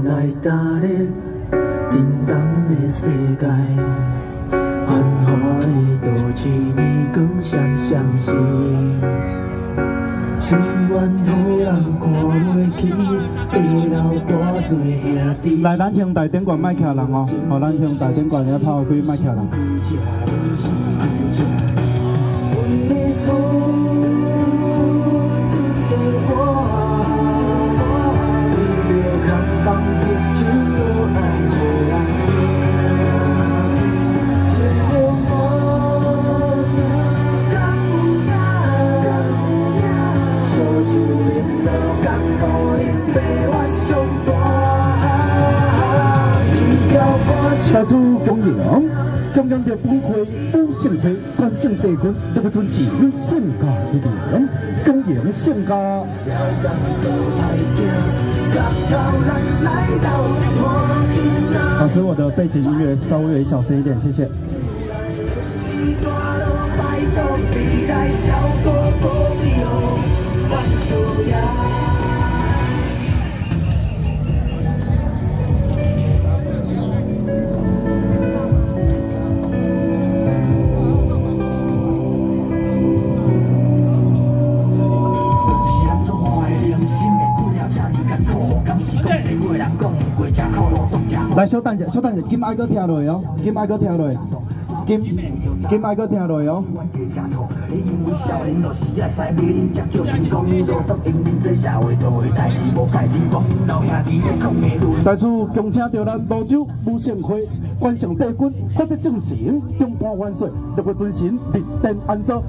心来打咧，震动的世界，繁华的都市，年光闪闪烁。情愿予人看袂起，地老大做兄弟。来，咱兄弟顶管卖徛人哦，哦，咱兄弟顶管遐卖徛人。次恭迎，中央的崩溃不胜催，关圣帝君那个尊持性格的人，恭迎性格。老师，我的背景音乐稍微小声一点，谢谢。来，小等一下，小等一下，金爱哥听落哦，金爱哥听落，金金爱哥听落哦。在此恭请着咱老周吴胜辉，关上帝君，发得正行，中华万岁，六个尊神，立定安坐。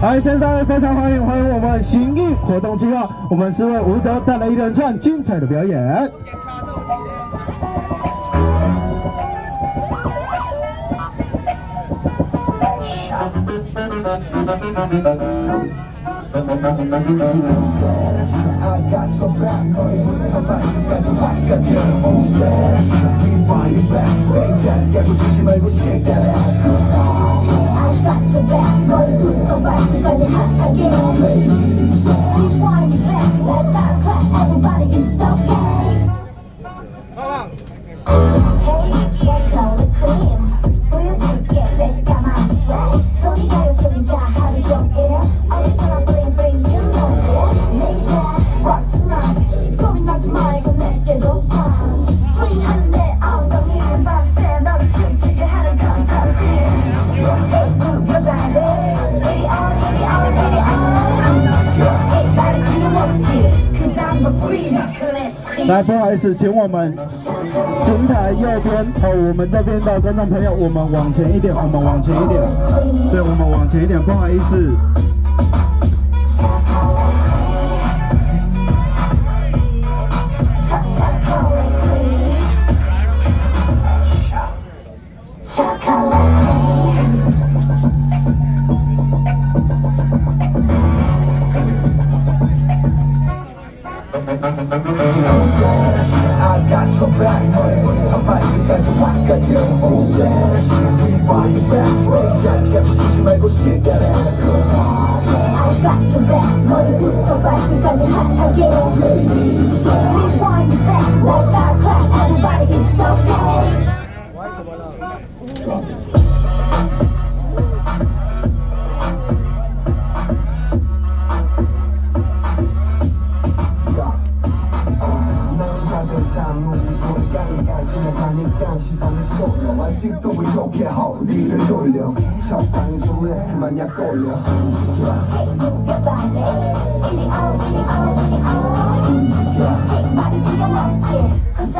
来，现在非常欢迎欢迎我们行艺活动计划，我们是为吴哲带来一连串精彩的表演。got your back, call you with your back Got your back, got the animal stash We find your back, break that Got your shit, you shake that ass I got your back, call you with your back Got your back again Ladies We find your back, let that clap Everybody is so bad 来，不好意思，请我们邢台右边哦，我们这边的观众朋友，我们往前一点，我们往前一点，对，我们往前一点，不好意思。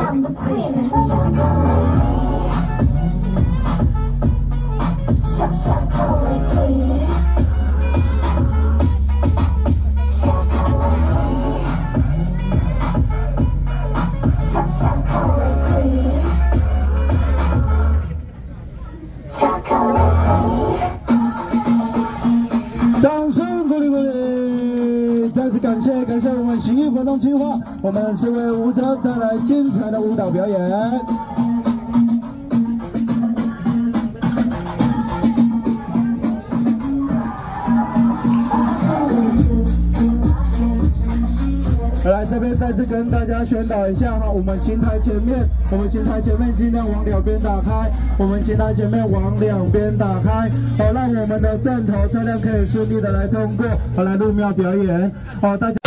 I'm the queen, 我们是为舞者带来精彩的舞蹈表演。来这边再次跟大家宣导一下哈，我们邢台前面，我们邢台前面尽量往两边打开，我们邢台前面往两边打开，好让我们的正头车辆可以顺利的来通过，好来入庙表演，好大家。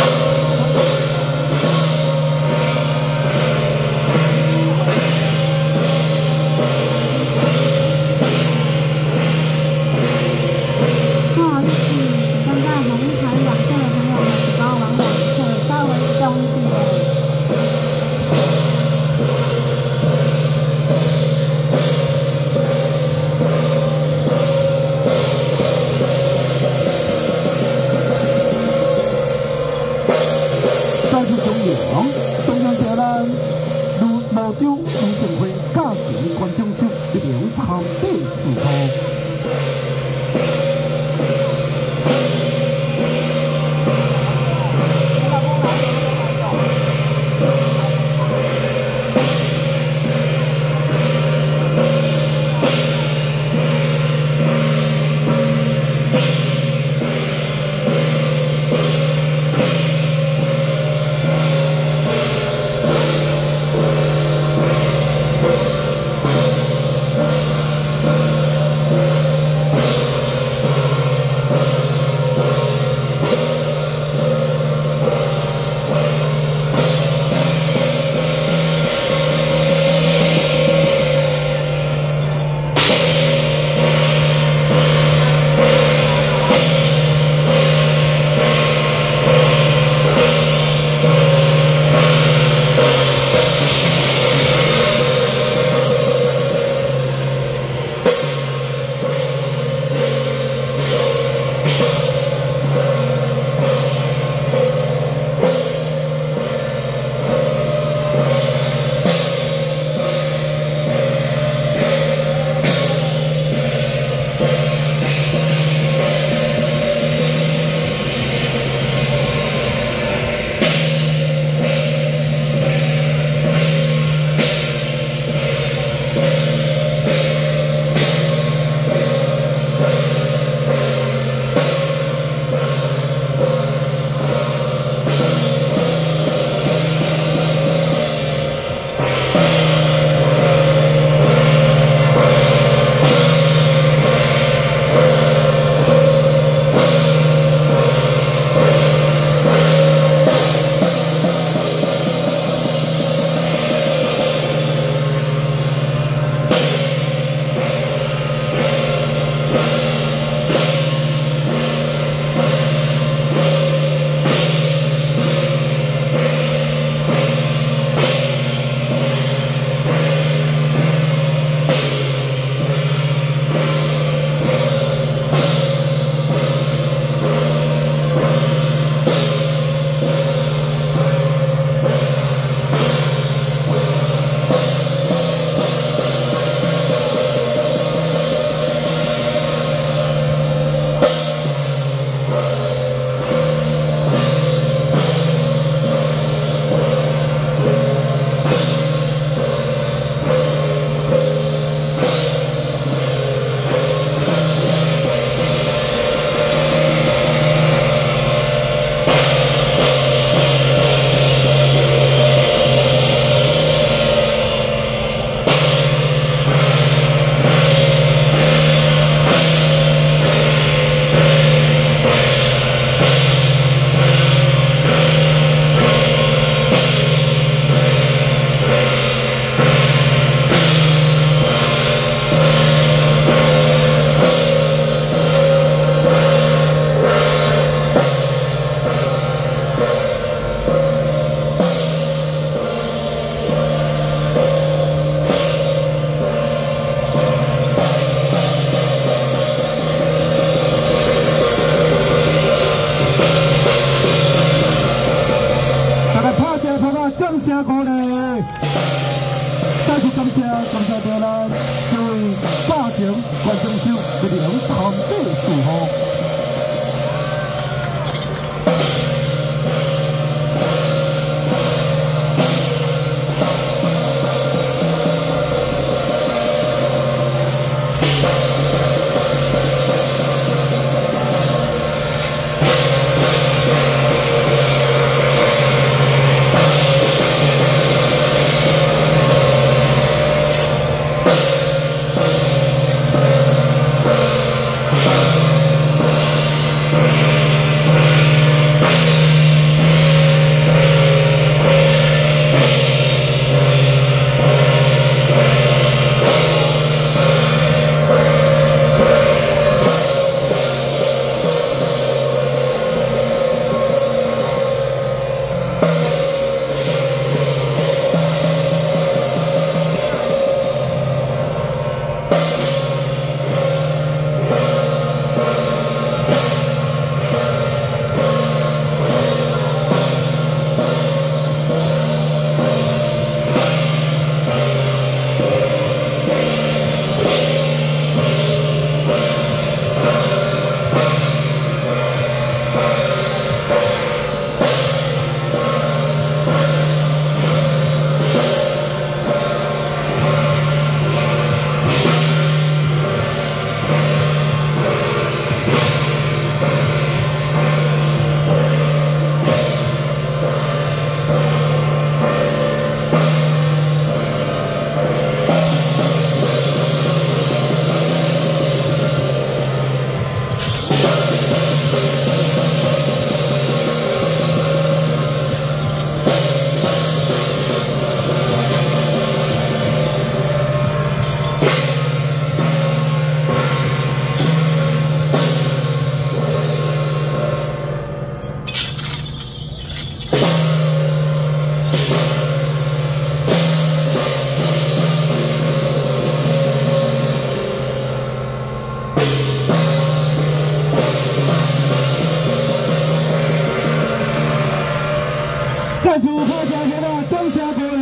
再次发下谢了，感谢各位，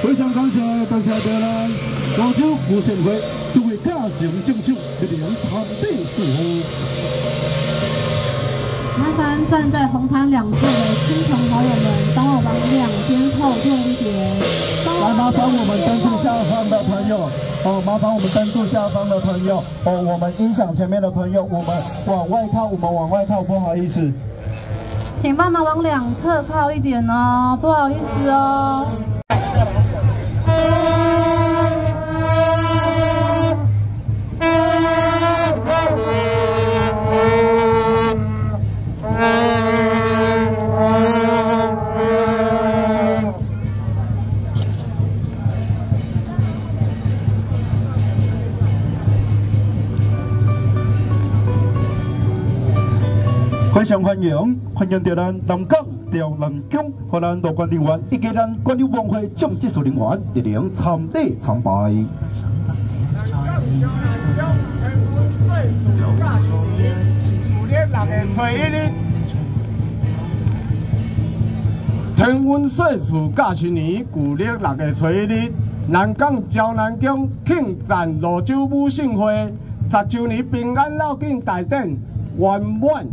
非常感谢感谢的人，广州无限会作为家庭敬酒，一定场地祝福。麻烦站在红毯两侧的亲朋好友们，帮我往两边后退一点。来，麻烦我们登住下方的朋友，哦，麻烦我们登住下方的朋友，哦，我们音响前面的朋友，我们往外靠，我们往外靠，不好意思。请帮忙往两侧靠一点哦，不好意思哦。非常欢迎，欢迎到咱南港调南宫和咱多管理员以及咱管理委会总技术人员一同参礼参拜。天温岁数甲新年，旧历六月初一日，南港礁南宫庆赞罗州武信会十周年平安绕境大典圆满。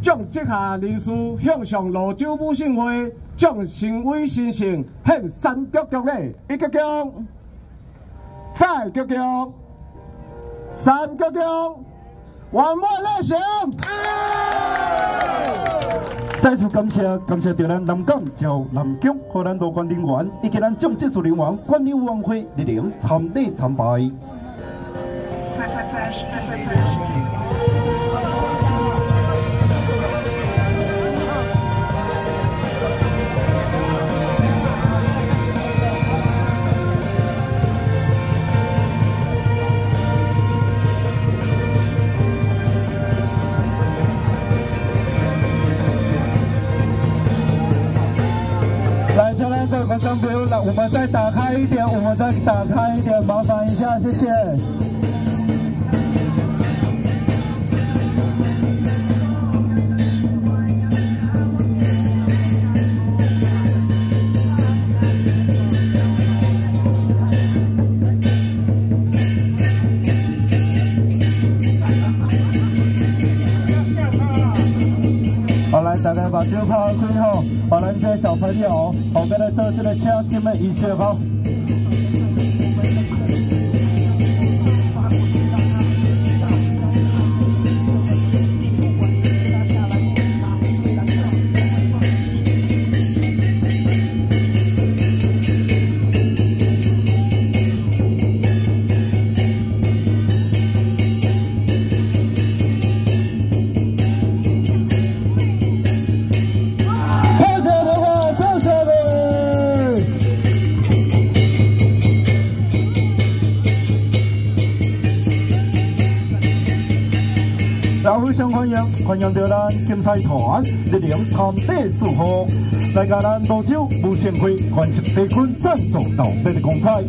将接下人士向上罗州武信会，将新威新盛献三脚脚礼，一脚脚，二脚脚，三脚脚，圆满礼成。再次感谢感谢着咱南港交南宫和咱多管人员以及咱总技术人员管理委员会一同参礼参拜。我们先不用了我们再打开一点我们再打开一点麻烦一下谢谢。好来大家把节奏放到最后。把咱家小朋友旁边来做这个车金的仪式吼。常欢迎，欢迎到咱金彩团力量参地四号，来甲咱泸州无限会环球地区赞助到底的光彩。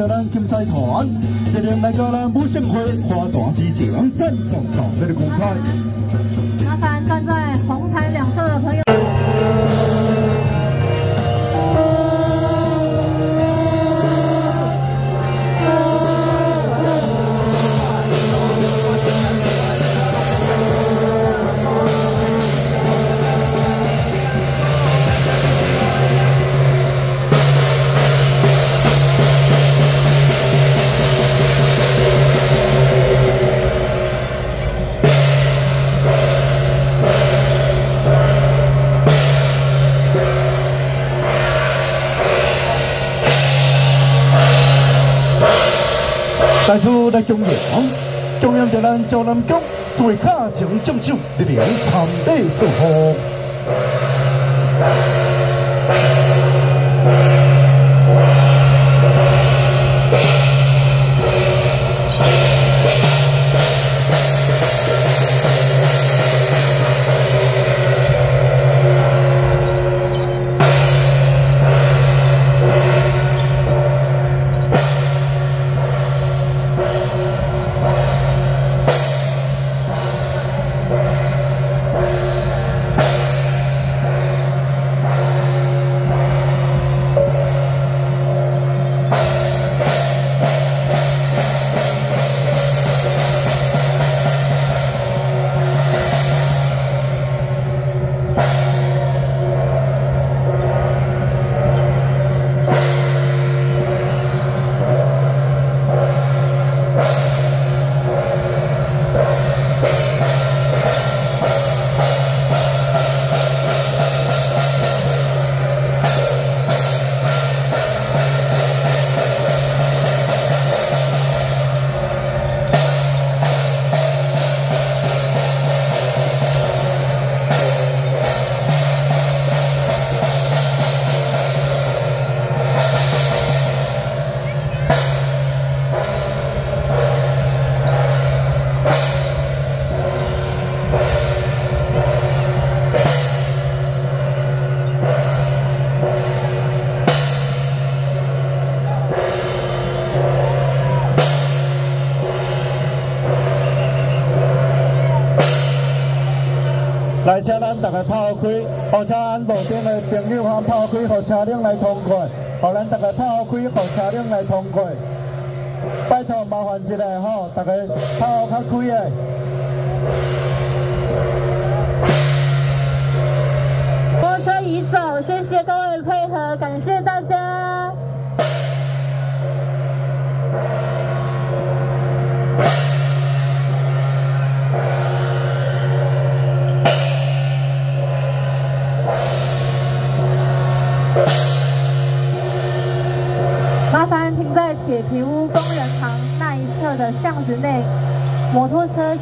感谢到咱竞赛团，一定来个咱武胜会花大之前赞助到这个公彩。中央，中央在咱朝南宫最卡情正手力量参地四号。大家抛开，好，请咱路边的朋友哈抛开，火车辆来通过。好，咱大家抛开，火车辆来通过。拜托，麻烦一下吼，大家抛较开的。摩托车已走，谢谢各位配合，感谢大家。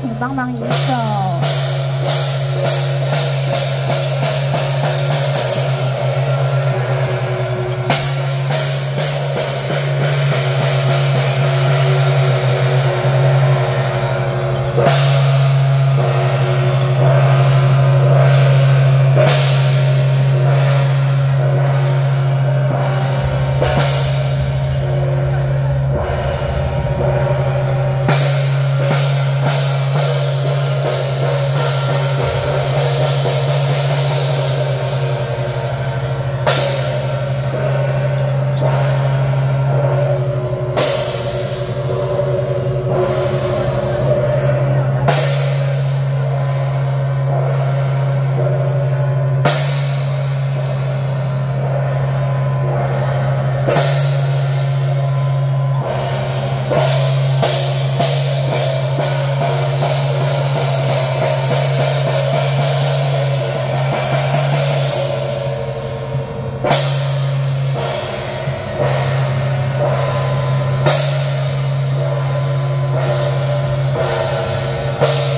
请帮忙一个。再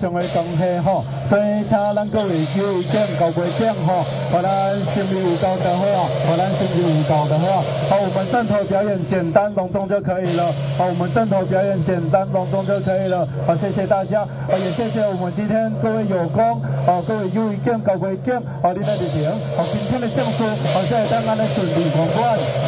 上的关系吼，所以请咱各位有意见、交袂见吼，和咱心里有交就好啊，和咱心里有交就好。好，我们正头表演简单隆重就可以了。好，我们正头表演简单隆重就可以了。好，谢谢大家，也谢谢我们今天各位有功，好，各位有意见、交袂见，好，你在这边，好，今天的证书，好，谢谢大家的顺利通关。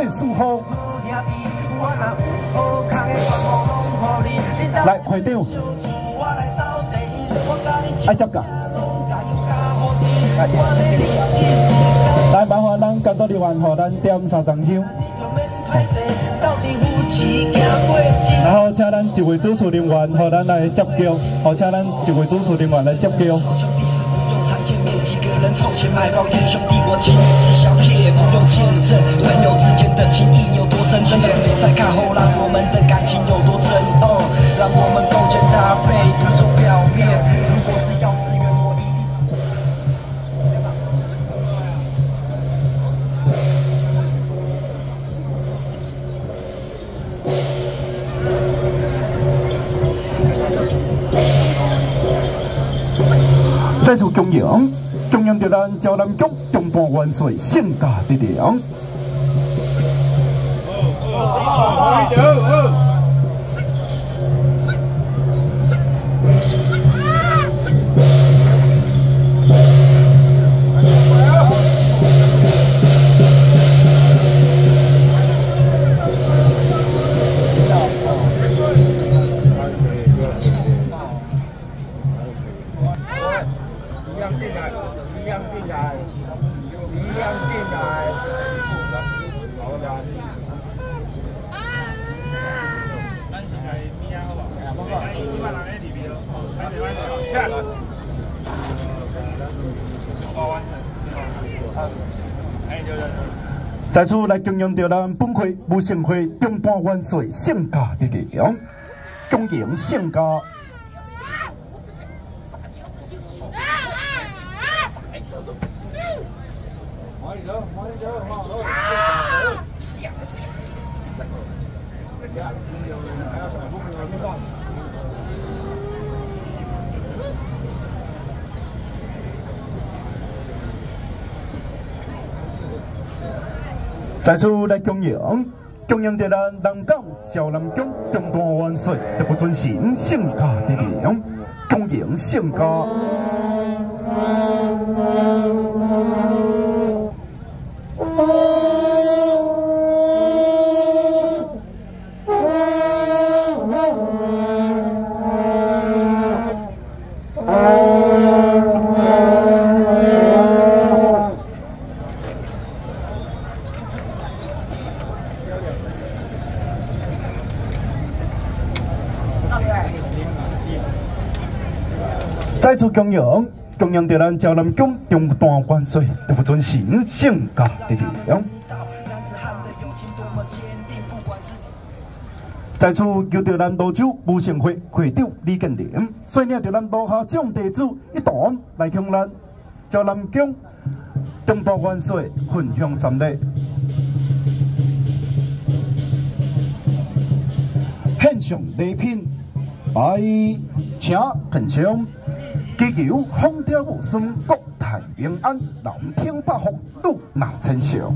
插队祝福。来会长，爱接噶。来麻烦咱工作人员，和咱点三张香。然后请咱一位主持人员，和咱来接叫，好，请咱一位主持人员来接叫。几个人凑钱买包烟，兄弟我请你吃宵夜，不用签证。朋友之间的情谊有多深，真的是没在看后浪，我们的感情有多真。哦，让我们勾肩搭背，不做表面。如果是要资源，我一定。中央电咱朝南局中半万岁，盛大的良。在此来敬仰着咱本会武圣会中半万岁圣家的力量，恭迎盛家。再次来恭迎，恭迎的人南港朝南江中大万岁，都不尊神圣家的灵，恭迎圣家。再次恭迎，恭迎着咱朝南宫中大万岁，特不尊神圣家的灵。再次求着咱罗州武盛会会长李建林，率领着咱罗下众弟子一同来向咱朝南宫中大万岁分享三礼，献上礼品，拜请恳请。祈求风调雨顺，国泰民安，南天百福，路马千祥。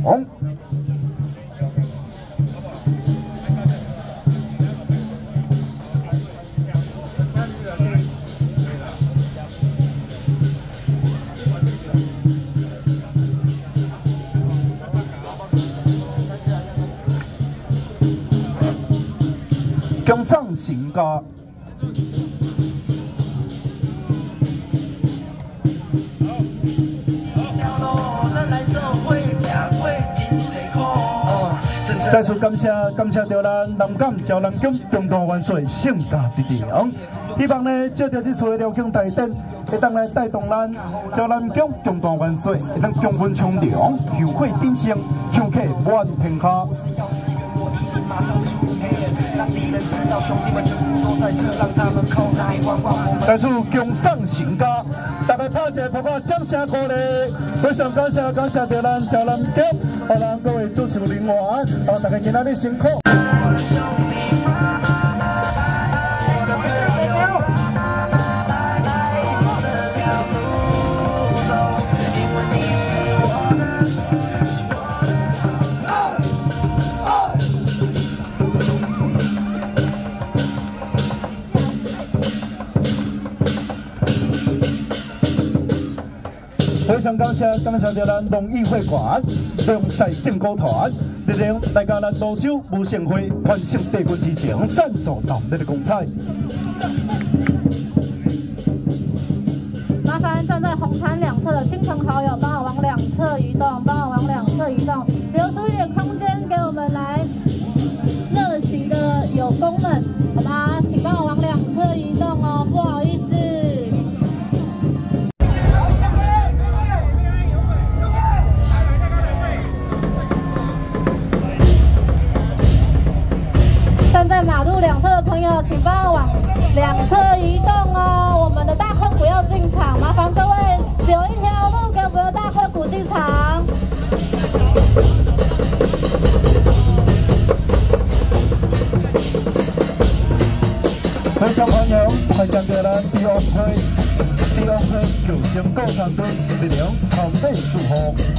江上行家。再次感谢感谢着咱南港交南宫中大元帅盛家之良，希望呢借着这次的辽庆大典，会当来带动咱交南宫中大元帅，会当强分冲量，后会鼎盛，香客满天下。再次共赏成家，大家拍一个拍掌声鼓励，非常感谢感谢着咱朝南宫，和咱各位主持人员，好，大家今仔日辛苦。常感谢感谢着咱农艺会馆、中赛政歌团，力量来甲咱泸州无限会完成地军之情，赞助到你的光彩。麻烦站在红毯两侧的亲朋好友，帮我往两侧移动，帮我往两侧移动，留出一点空间给我们来热情的友工们，好吗？请帮我往两侧移动哦，不好意思请帮我往两侧移动哦。我们的大昆鼓要进场，麻烦各位留一条路给我们的大昆鼓进场。非常欢迎，欢迎着咱地方会、地方会救生救团队力量参与祝福。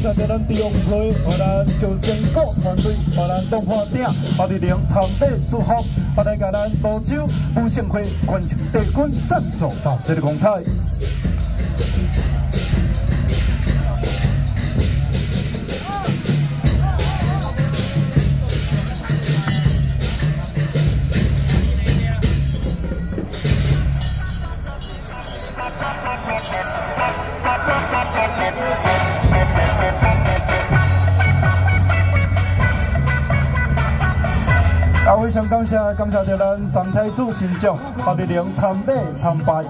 谢感谢着咱地方会和咱救生股团队和咱当花鼎把力量参与祝福，和来甲咱泸州无限会完成地军赞助到这个光彩。非常感谢感谢着咱三太子神将和力量参拜参拜。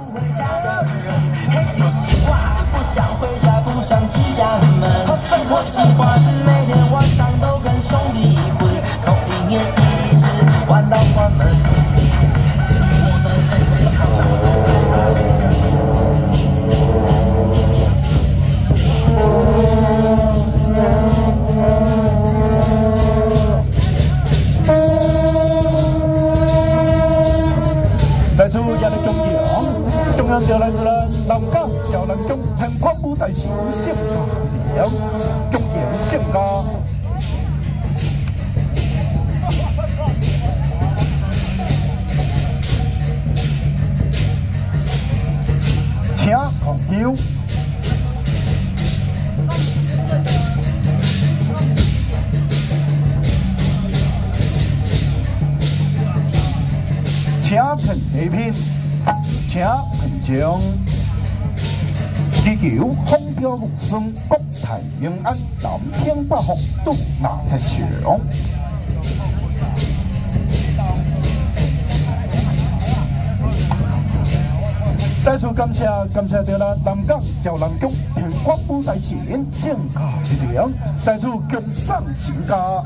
不想回家，不想进家门。我喜欢每天晚上都就来自 thành một trong những thành phố. 将祈求风调雨顺、国泰民安、南天北福、都马祥。再次感谢感谢到了南港交南宫，全国舞台实现盛大力量，再次敬上行家。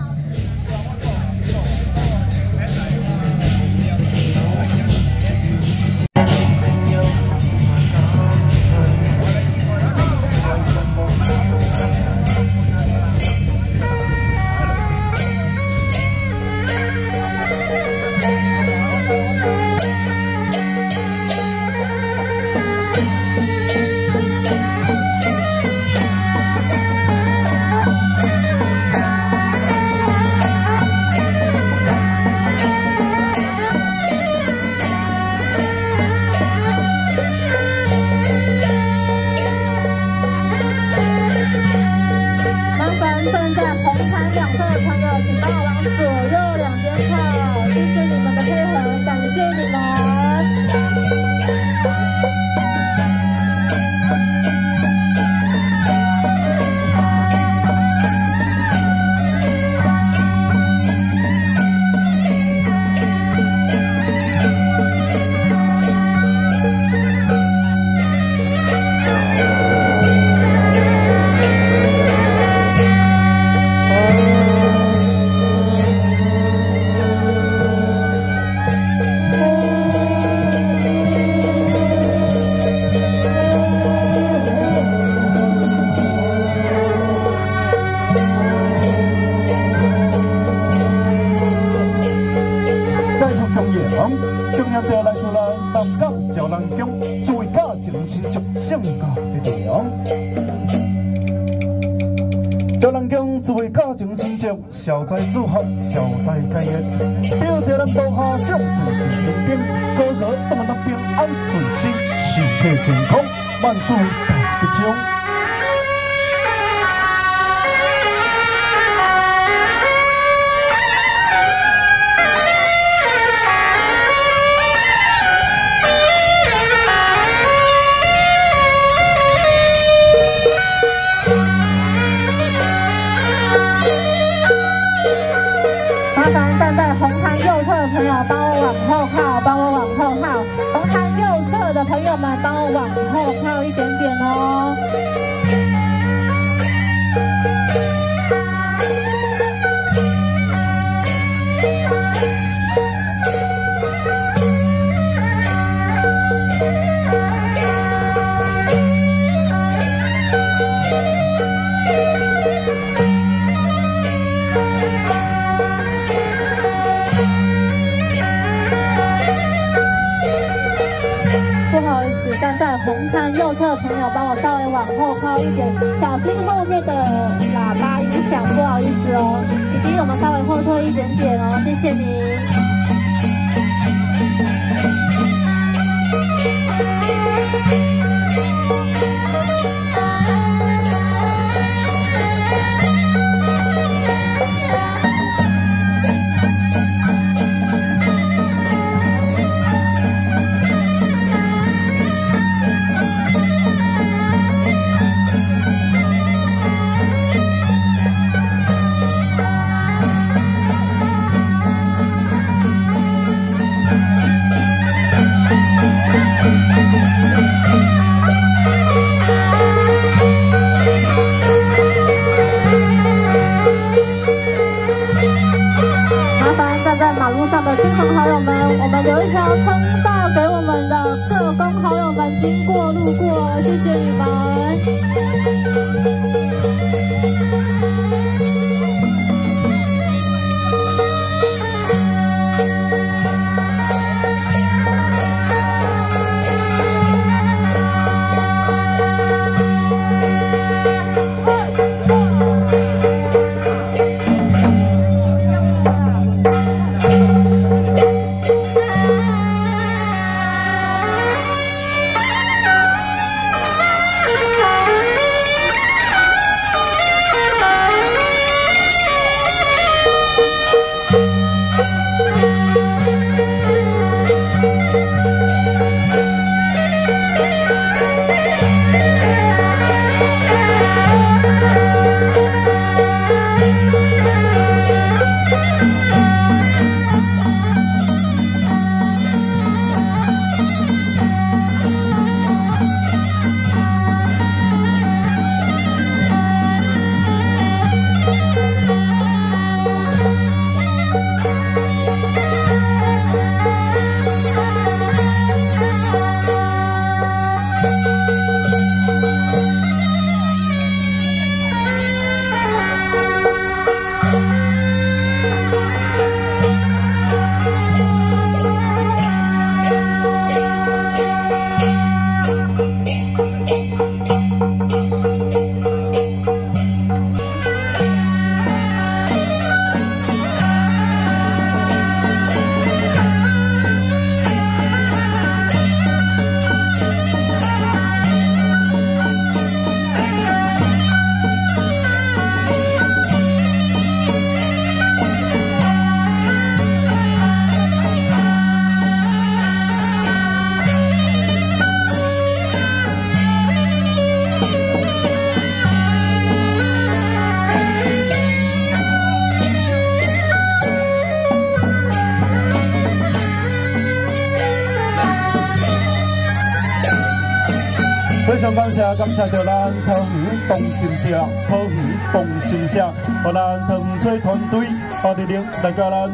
感谢，感谢着咱桃园同心社、桃园同心声和咱糖水团队，把力量来教咱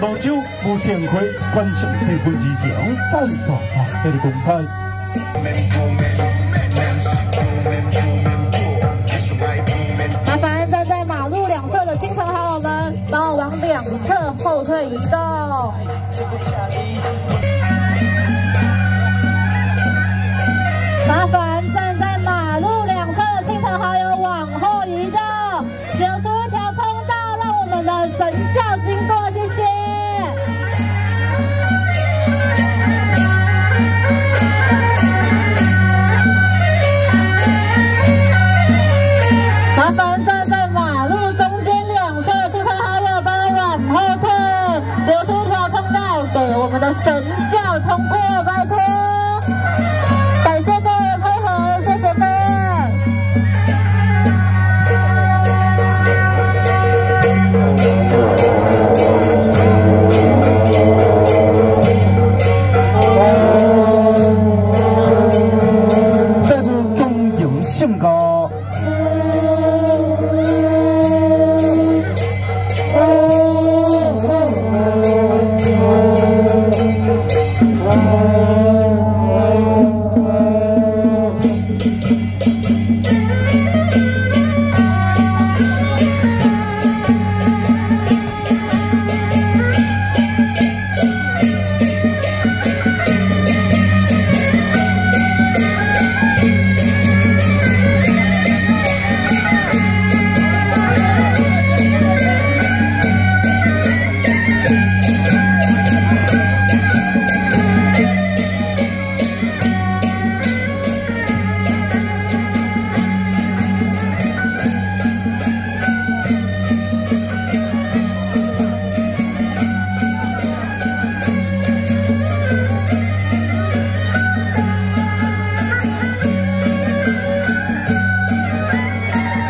泸州无限会关心地分之情赞助啊，这个公菜。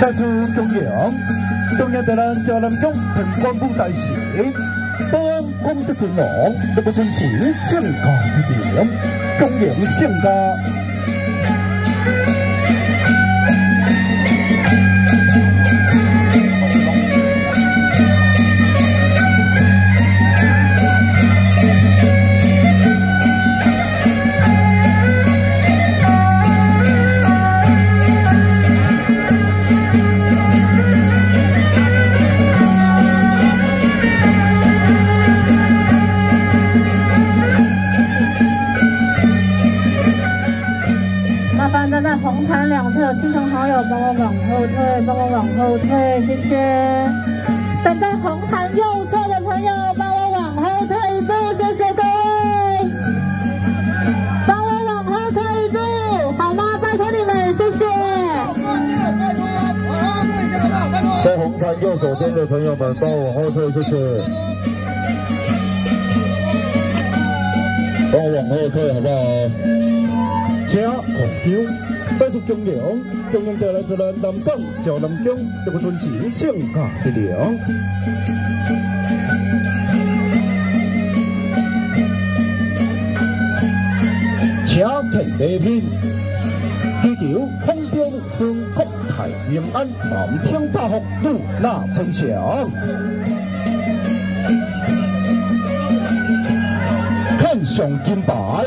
再次恭迎，恭迎的咱嘉南宫平关武大使，保安工作阵容，那个真是性格一点，恭迎性格。退，帮我往后退，谢谢。站在红毯右侧的朋友帮我往后退一步，谢谢各位。帮我往后退一步，好吗？拜托你们，谢谢。在红毯右手边的朋友们，帮我往后退，谢谢。帮我往后退，好不好？请同乡，再次恭迎，恭迎到来自南南港朝南疆这个尊神性格力量。请听礼品，祈求空中顺国泰民安，南天百福，福纳春祥。看上金牌，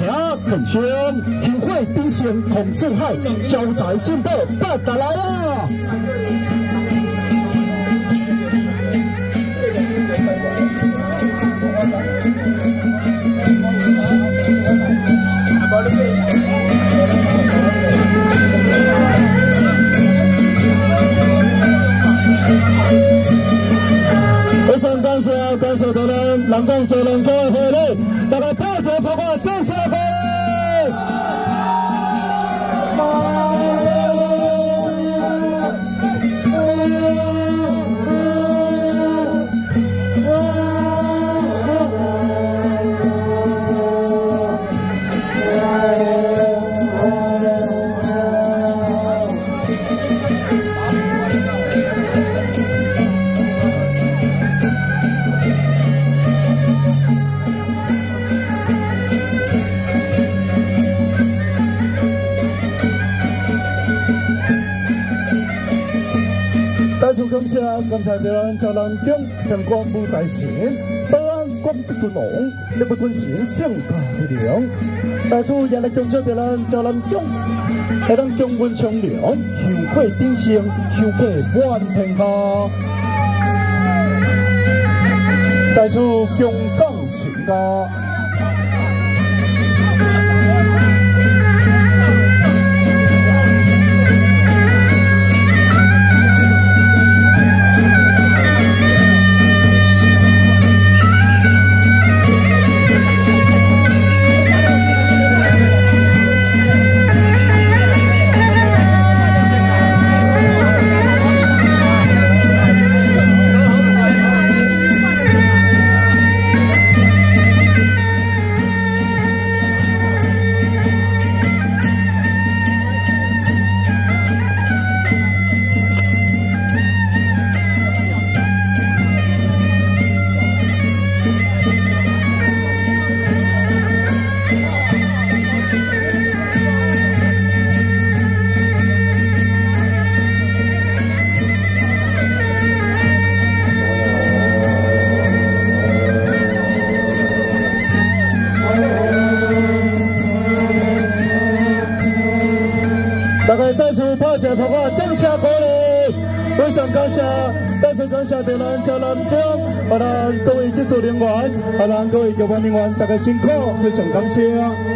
请肯香，幸会鼎盛孔圣海，招财进宝八达来了！在咱朝南京相关舞台神，保安管制尊王，你不尊神圣大力量。在此也来恭祝着咱朝南京，来咱江文昌良，香火鼎盛，香客满天下。在此恭送神家。感谢，再次感谢着咱朝南京，啊咱各位技术人员，啊咱各位交班人员，大家辛苦，非常感谢。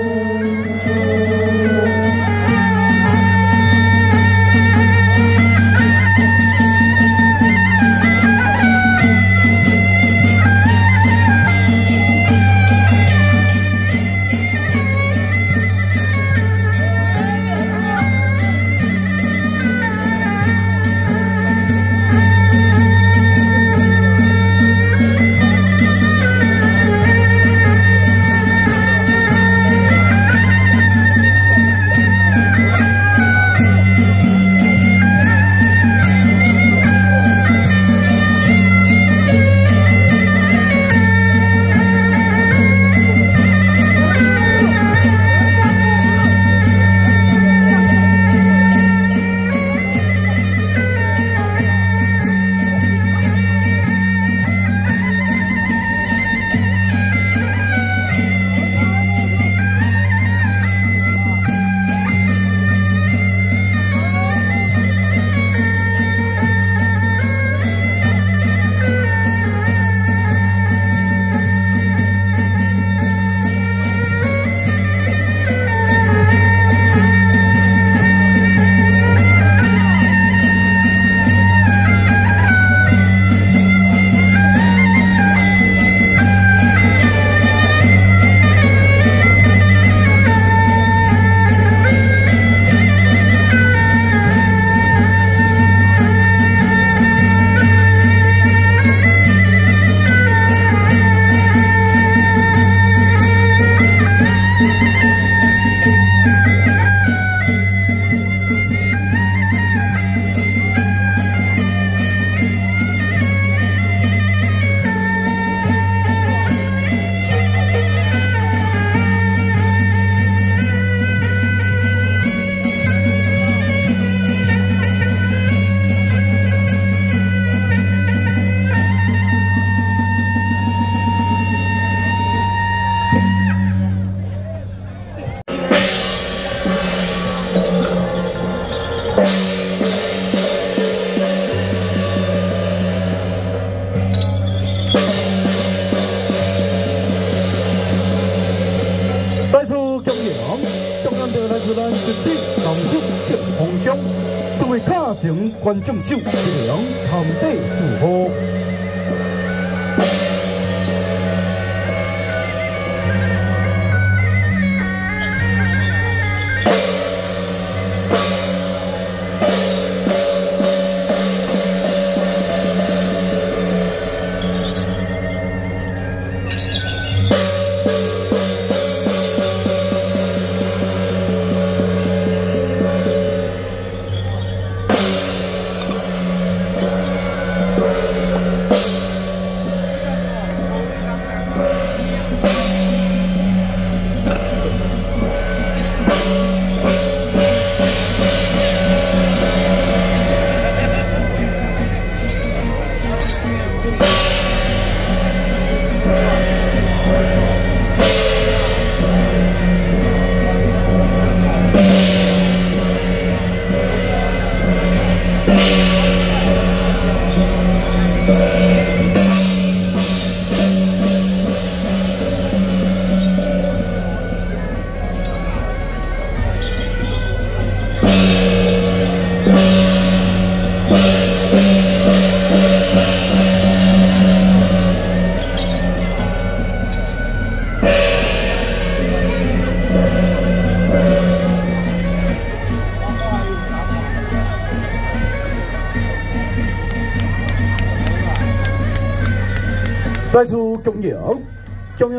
情观众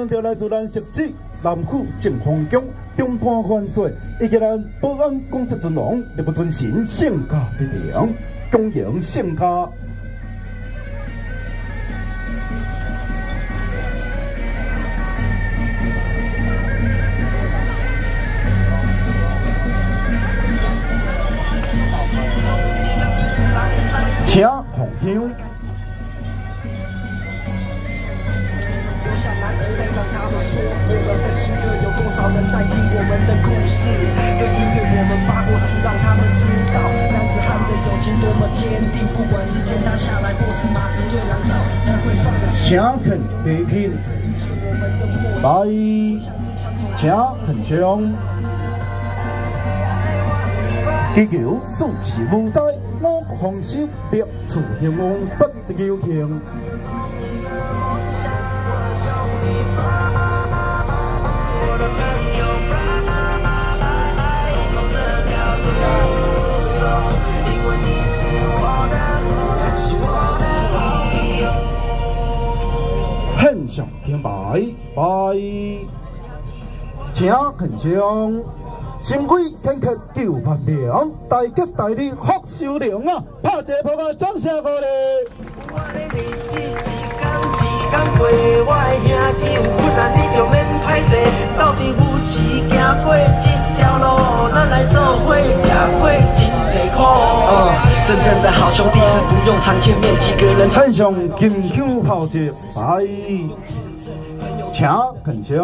恭迎着来自咱设置南府正方宫中坛万岁，以及咱保安工作阵容，力不尊神圣家的名，恭迎圣家。祈求四时无灾，我放手别处兴旺，不只有情。很上天拜拜，请恳唱。心鬼天客九万名，大吉大利福寿龙啊！拍一个拍个掌声鼓励。我的日子一天一天过，我的兄弟有困难你就免歹势，斗阵有志行过这条路，咱来做伙吃过真济苦。嗯，真正的好兄弟是不用常见面，几个人很上金枪炮节拜，请恳唱。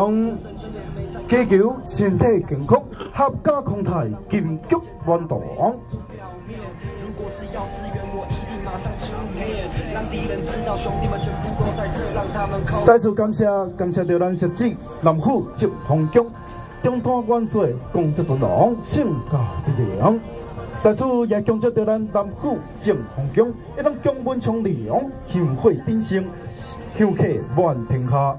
祈求身体健康，合家康泰，金菊万堂。再次感谢感谢着咱设置南府正方宫中坛万岁工作阵容性家的良。在此也感谢着咱南府正方宫一当宫本昌良，香火鼎盛，香客满天下。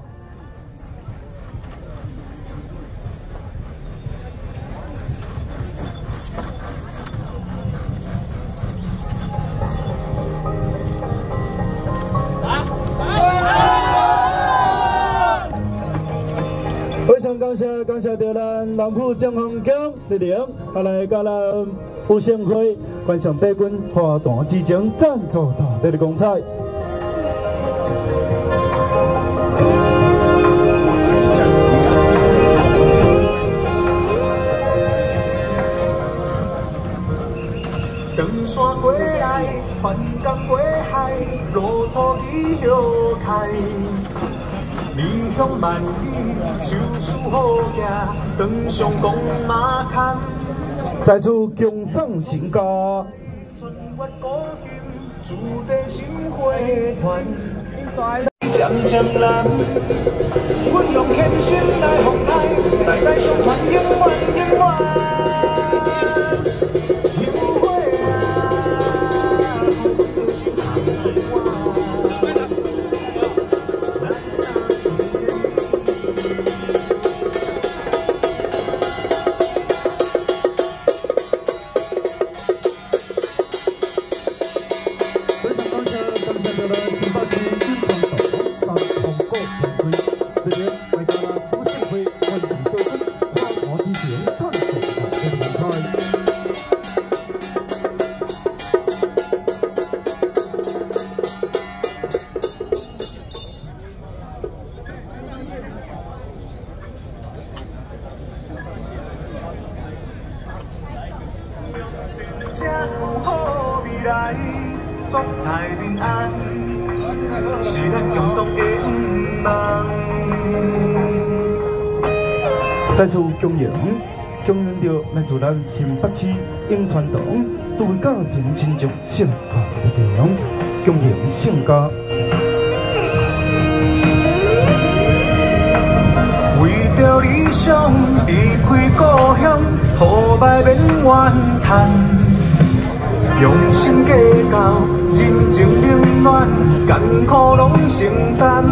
感谢感谢着咱南府正方宫力量，下来甲咱吴胜辉观赏帝君花坛之前赞助大地的光彩。长山过来，翻江过海，路途起摇开。理想万里，手势好行，登上公马坎。再次恭送成家，春月古今，子弟心花团。渐渐蓝，来，国泰民安，是咱共同愿望。再次恭迎，恭迎着来自咱新北市永川堂作为家庭亲族盛家的力量，恭迎盛家。为着理想离开故乡，好歹免怨叹。用心计较，人情冷暖，艰苦拢承担。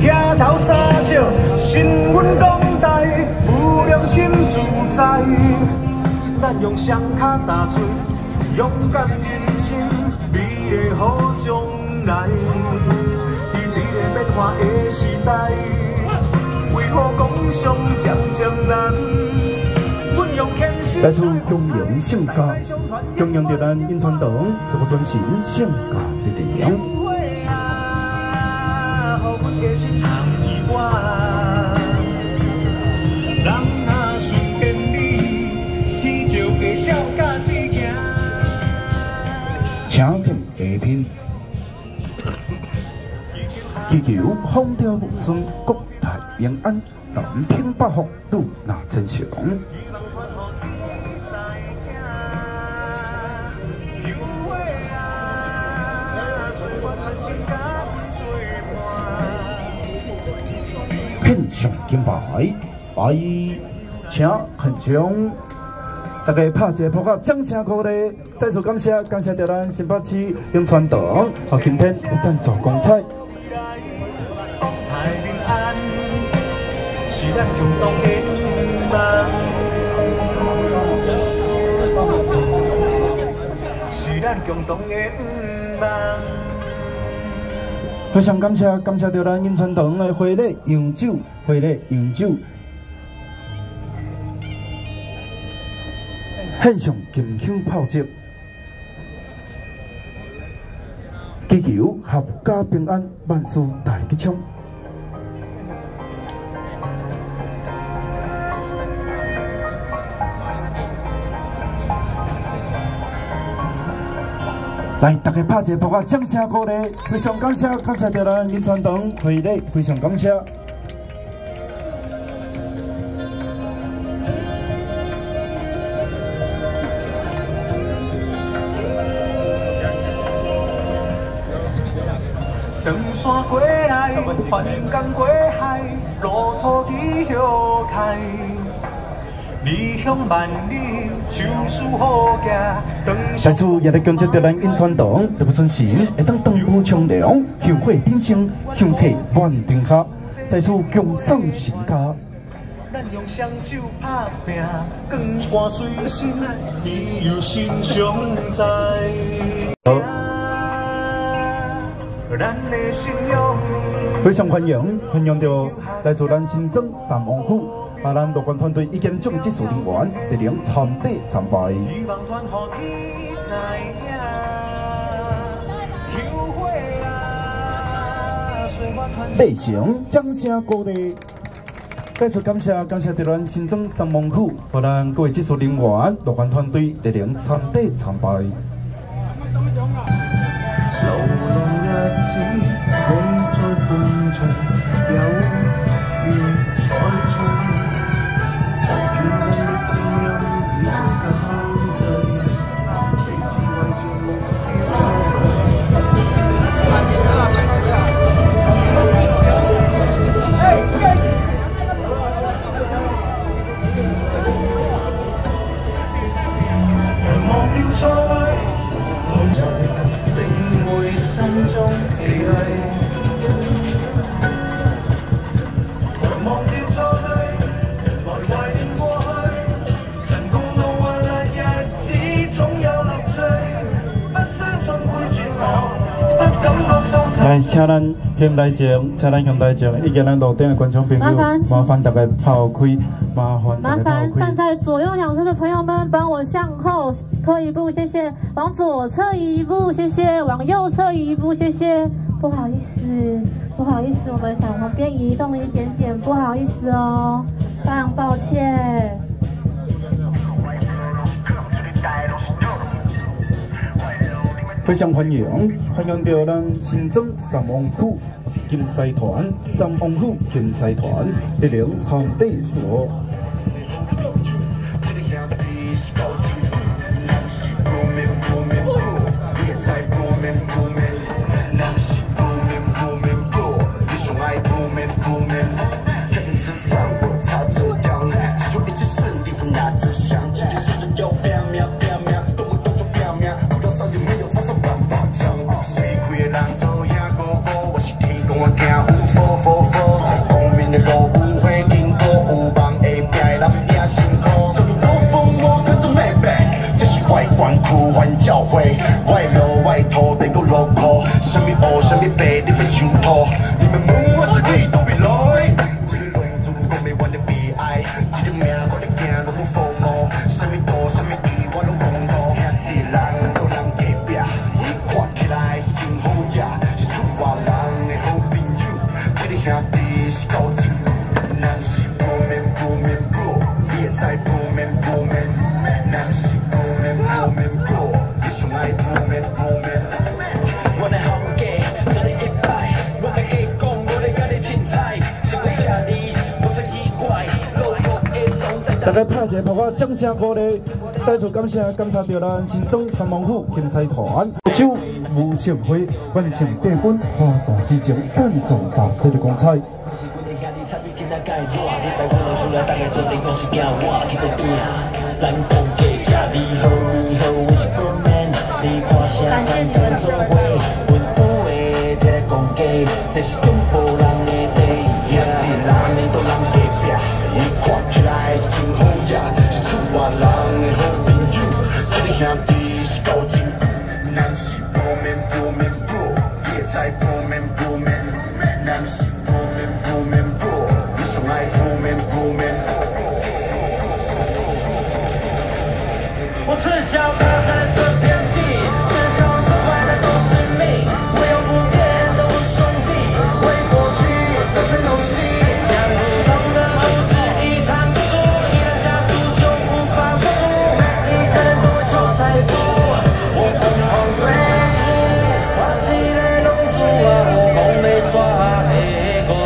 举头三笑，新闻讲台，有良心自在。咱用双脚踏出勇敢人生，美的好将来。以前个变化的时代，为何讲上渐渐难？阮用虔诚再次恭迎圣家，恭迎着咱印传堂，要不尊神圣家的力量。会啊，予阮的心通意我。人若顺天理，天就会照甲一行。请听下品，祈求风调雨顺，国泰民安，南平百福，度那真祥。金牌，拜，请很长。大家拍一个扑克，掌声鼓励，再次感谢，感谢着咱新北市永传堂，啊，今天的赞助光彩。是咱共同的愿望，是咱共同的愿望。非常感谢，感谢到咱银川堂的会礼洋酒，会礼洋酒，献上金香炮竹，祈求合家平安，万事大吉祥。来，大家拍一个扑克，掌声鼓励，非常感谢，感谢着咱永传堂会礼，非常感谢。长山过来，翻江过海，路途去绕开。理想万里，手势好行，长在此也得感谢着咱永传堂，特不尊神会当灯火冲凉，香火鼎盛，香客万天下。在此恭送神家。咱用双手拍拼，光盘随身，你有心常在。好咱的信仰，非常欢迎，欢迎着来自咱新庄三王府，啊，咱乐观团队已经将技术人员莅临参地参拜。希望传予天知影。香火啊，随我传内城掌声鼓励。再次感谢感谢咱新庄三王府，和咱各位技术人员、乐观团队莅临参地参拜。来，請咱向台前，请咱向台前，以及咱路頂的觀眾朋友，麻烦麻煩大家跑开，麻煩大麻。烦站在左右两侧的朋友们，帮我向后退一步，谢谢；往左侧移一步，谢谢；往右侧移一步，谢谢。不好意思，不好意思，我们想旁边移动一点点，不好意思哦，非常抱歉。非常欢迎欢迎到咱人新增三王府金财团三王府金财团的临场对手一个，掌声鼓励！再次感谢感谢着咱新庄三王府竞赛团，手吴胜辉、万胜帝君、花大之情赞助大开的光彩。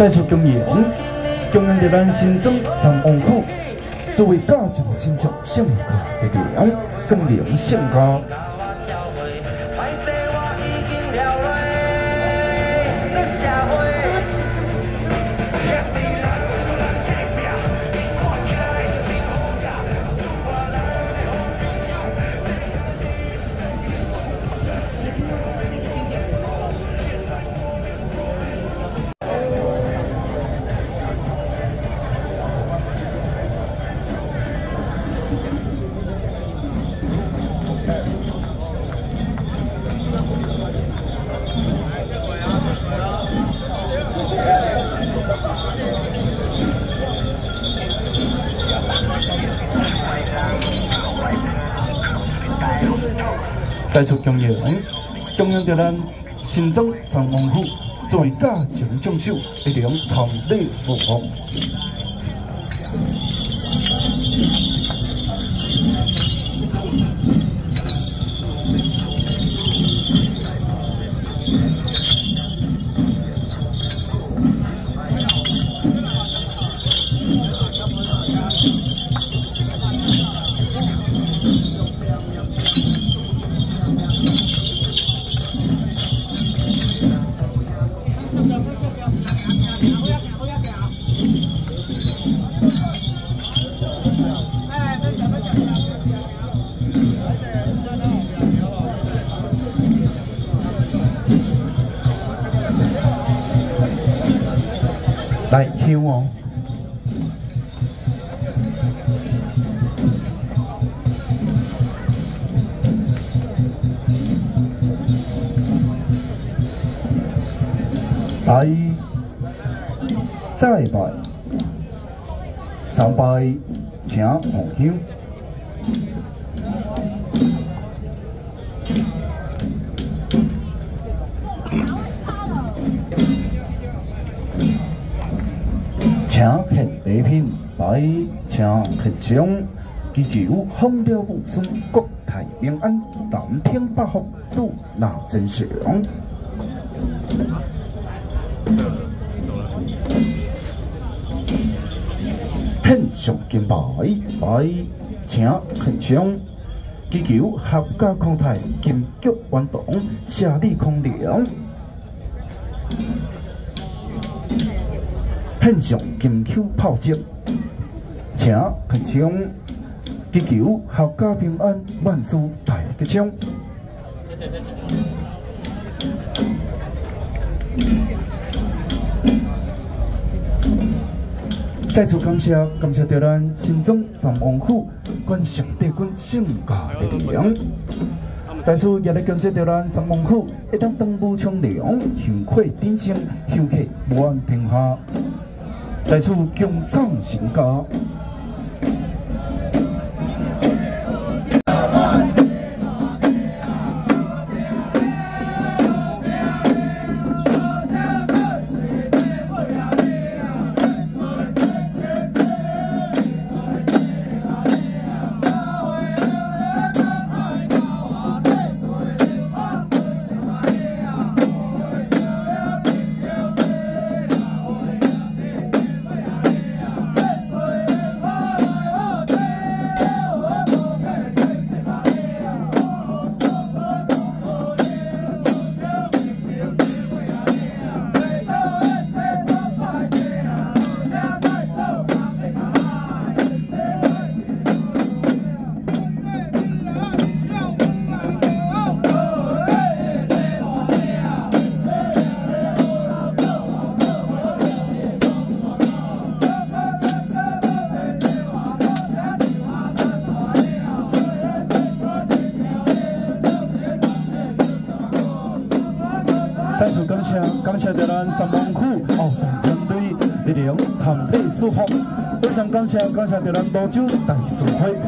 再次恭迎，恭迎着咱新庄三王府作为家境新竹盛家的娘，恭迎盛家。再次恭迎，恭迎着咱新庄三王府作为家庭将手，一定全力服务。南天北福，度纳真祥。献上金牌，来请献上，祈求合家康泰，金菊圆堂，社里康良。献上金口炮竹，请献上，祈求合家平安，万事大吉祥。再次感谢，感谢着咱新庄三王府关上帝君圣家的力量。再次也来感谢着咱三王府，一当当武昌良，香火鼎盛，香客满天下。再次恭送新家。谢感谢着咱泸州大慈会。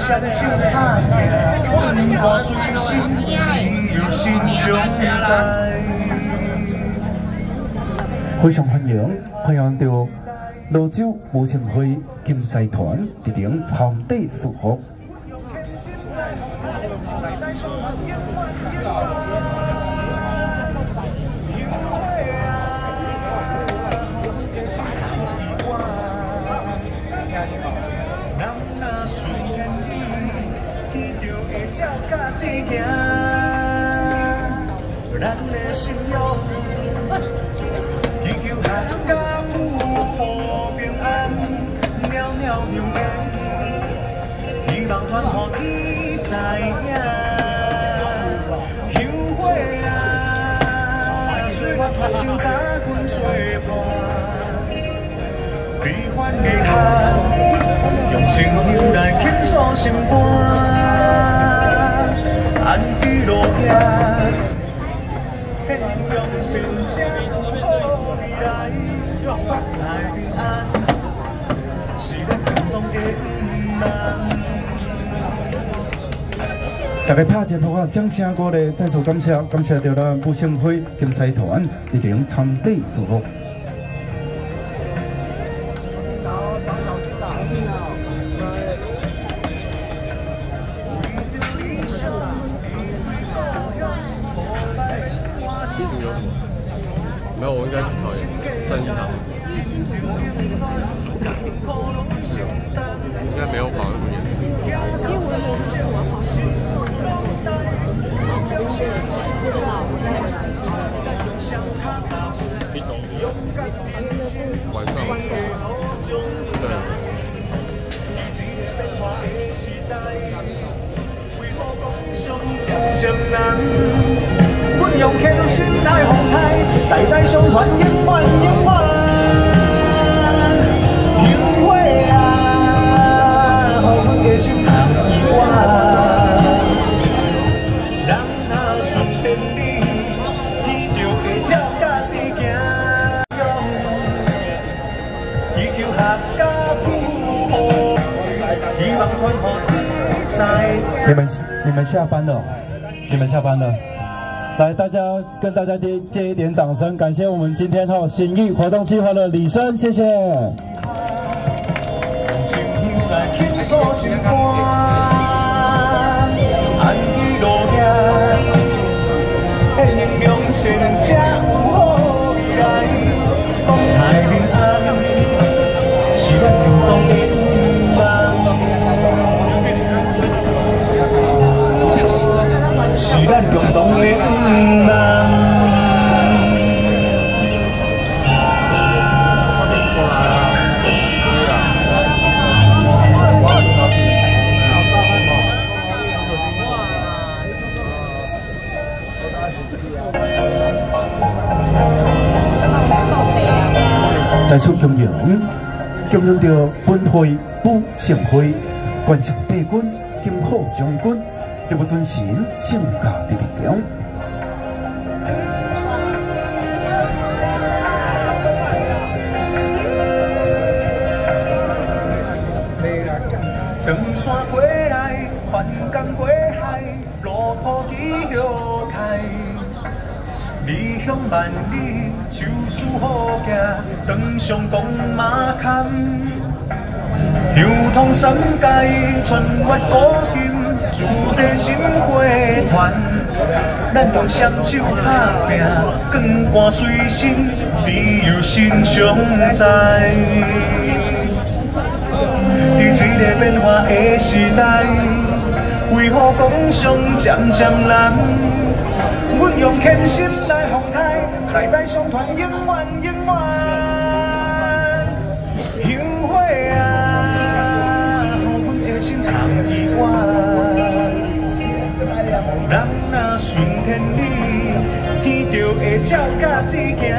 双手拍拼，文化随心，自由心常在。非常欢迎，欢迎到泸州武清会竞赛团莅临场地祝福。用声音来倾诉心肝。安居乐业，希望成正好未来，来平安，是咱共同的梦。大家拍一个啊，掌声鼓励，再次感谢感谢着咱不胜会竞赛团莅临场地祝福。跟大家接接一点掌声，感谢我们今天哈新玉活动计划的李生，谢谢。共同的在此恭迎，恭迎着本会不胜会关上帝君金虎将军，一不尊神圣驾的力量。长山过来，翻江过海，路途崎岖开。离乡万里，手书好行，登上东马坎。流通三界，穿越古今，注定心花团。咱用双手打拼，光盘随身，庇佑心常在。在这个变化的时代，为何讲上渐渐难？阮用虔心来奉台，代代相传，永顺天理，天就会照甲指行。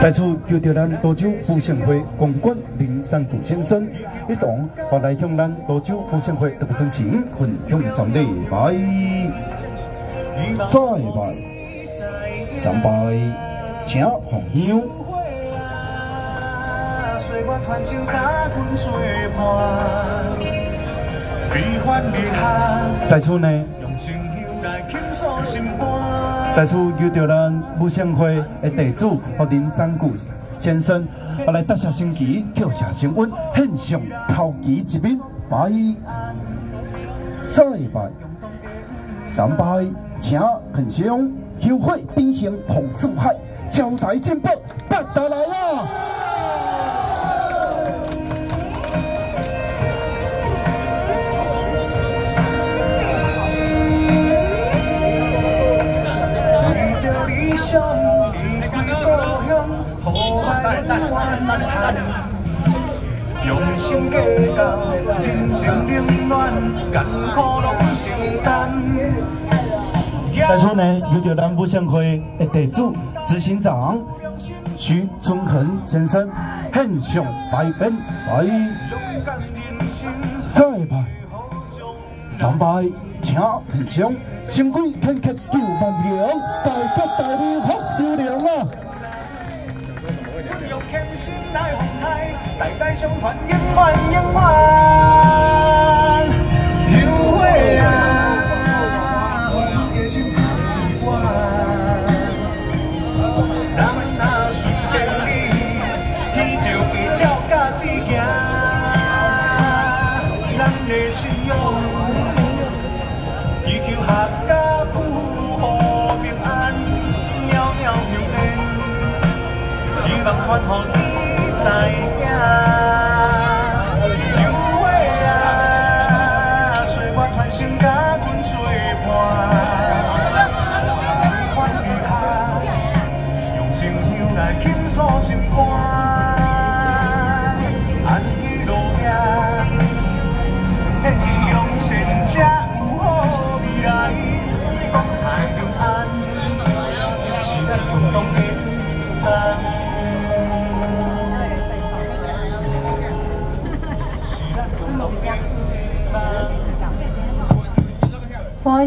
在此，求着咱多州布胜会公馆林三谷先生一同，我来向咱多州布胜会特别尊神分享三礼拜，再拜，三拜，请红香。在此呢。在此，求着咱武胜会的地主和林山谷先生，我来搭下升旗，跳下升温，献上头旗一面，拜，再拜，三拜，请很香，香火鼎盛红四海，招财进宝，八达来啊！用心计较，真情冷暖，艰苦拢承担。在此呢，有着咱武胜会的地主执行长徐春恒先生献上拜匾，拜，再拜，三拜，请献上，新贵天客九万两，大吉大利福寿良啊！虔心来奉台，代代相传，永远永远。安，希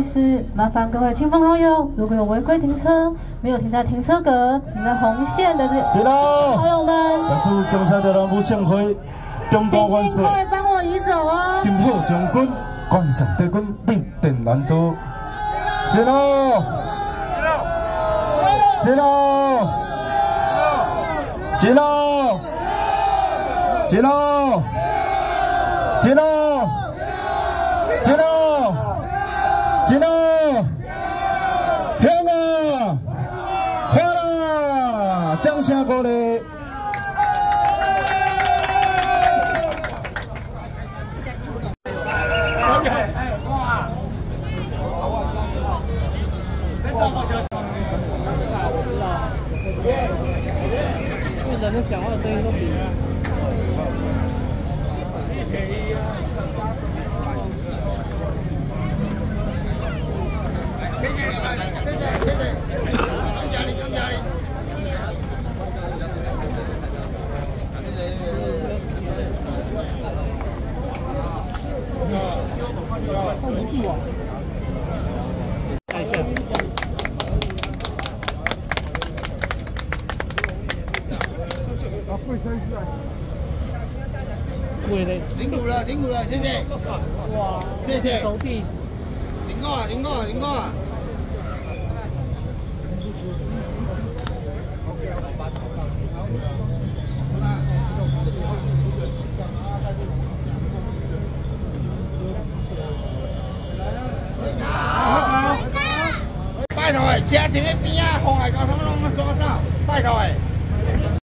望传予。不好意思，麻烦各位亲朋好友，如果有违规停车、没有停在停车格、停在红线的朋友们，这是警察的人不幸会中部管事，帮我移走啊！金虎将军、关上帝君立定拦阻，进喽！进喽！进喽！进喽！进喽！进来，香啊，花啦，掌声鼓励。人讲话声音都比 hold 不住啊！看一下。啊，贵三十啊！贵嘞！辛苦了，辛苦了，谢谢。哇！谢谢。投币。辛苦啊，辛苦啊，辛苦啊！